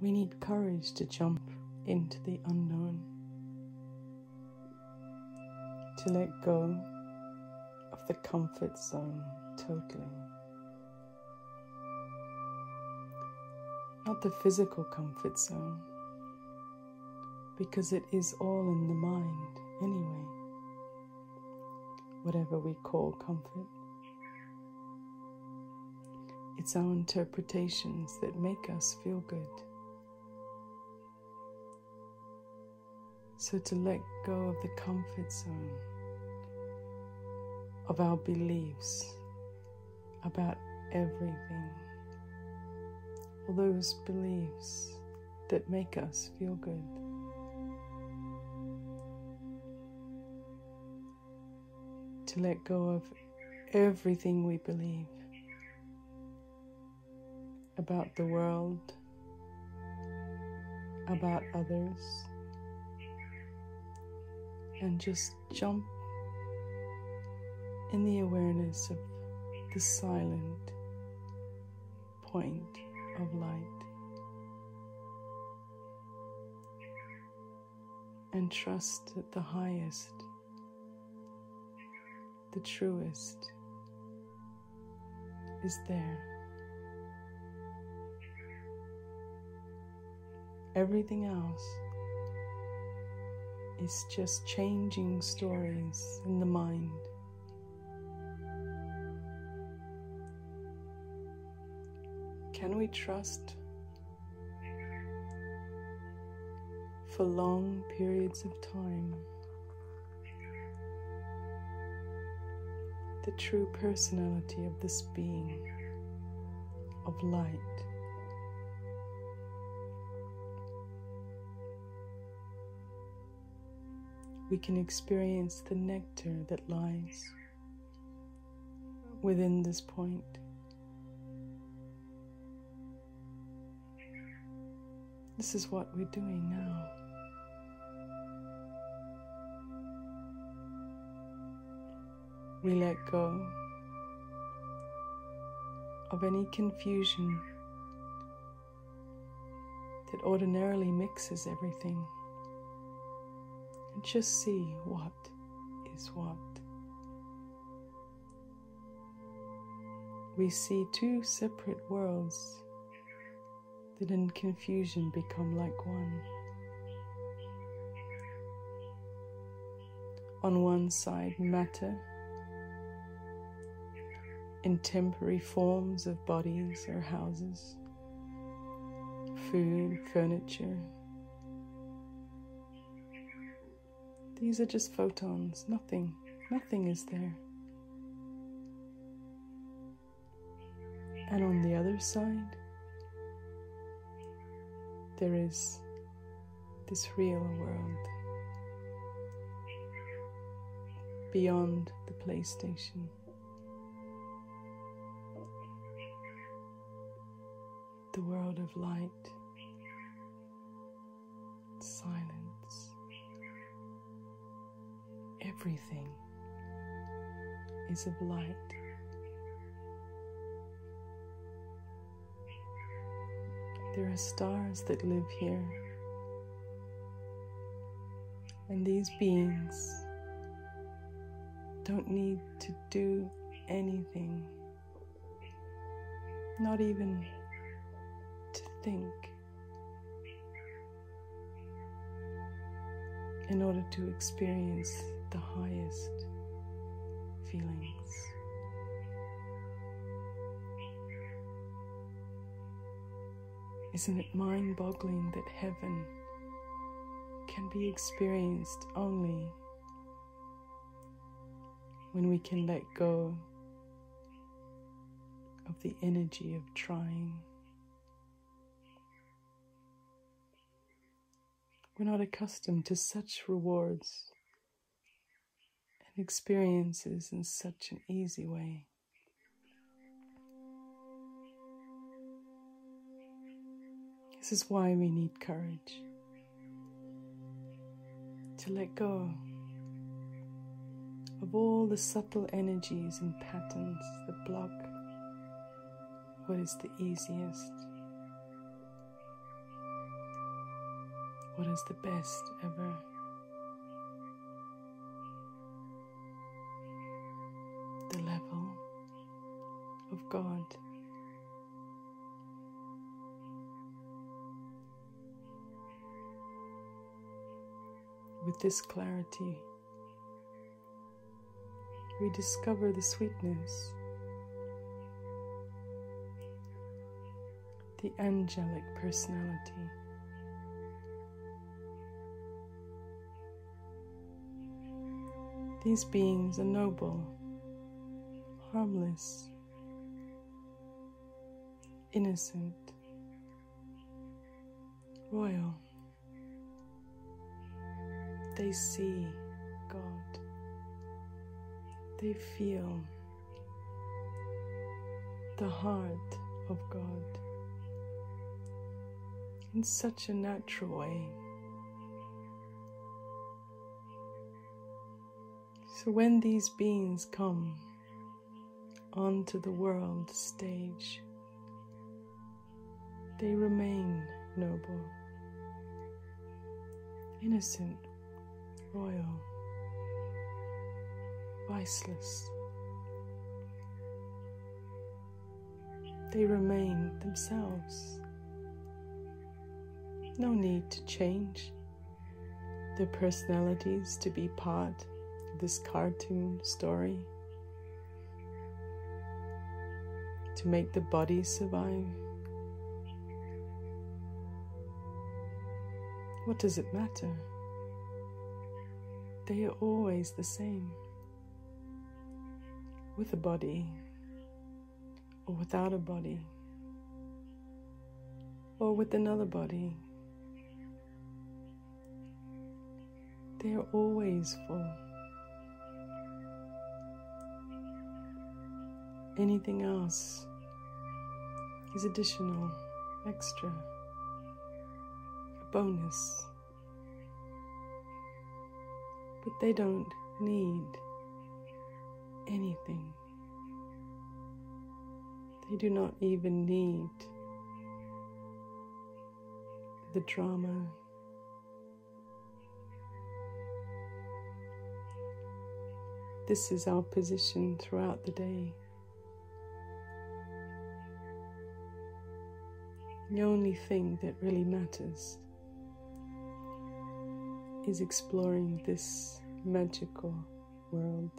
We need courage to jump into the unknown, to let go of the comfort zone totally. Not the physical comfort zone, because it is all in the mind anyway, whatever we call comfort. It's our interpretations that make us feel good. So, to let go of the comfort zone of our beliefs about everything, all those beliefs that make us feel good. To let go of everything we believe about the world, about others and just jump in the awareness of the silent point of light. And trust that the highest, the truest, is there. Everything else is just changing stories in the mind. Can we trust for long periods of time the true personality of this being of light? We can experience the nectar that lies within this point. This is what we're doing now. We let go of any confusion that ordinarily mixes everything and just see what is what. We see two separate worlds that in confusion become like one. On one side, matter in temporary forms of bodies or houses, food, furniture, These are just photons, nothing, nothing is there. And on the other side, there is this real world beyond the PlayStation. The world of light, Everything is of light. There are stars that live here, and these beings don't need to do anything, not even to think. in order to experience the highest feelings. Isn't it mind boggling that heaven can be experienced only when we can let go of the energy of trying? We're not accustomed to such rewards experiences in such an easy way. This is why we need courage to let go of all the subtle energies and patterns that block what is the easiest what is the best ever. God. With this clarity, we discover the sweetness, the angelic personality. These beings are noble, harmless, innocent, royal. They see God. They feel the heart of God in such a natural way. So when these beings come onto the world stage, they remain noble, innocent, royal, viceless. They remain themselves. No need to change their personalities to be part of this cartoon story to make the body survive? What does it matter? They are always the same. With a body or without a body or with another body. They are always full. Anything else is additional, extra, bonus. But they don't need anything. They do not even need the drama. This is our position throughout the day. The only thing that really matters is exploring this magical world.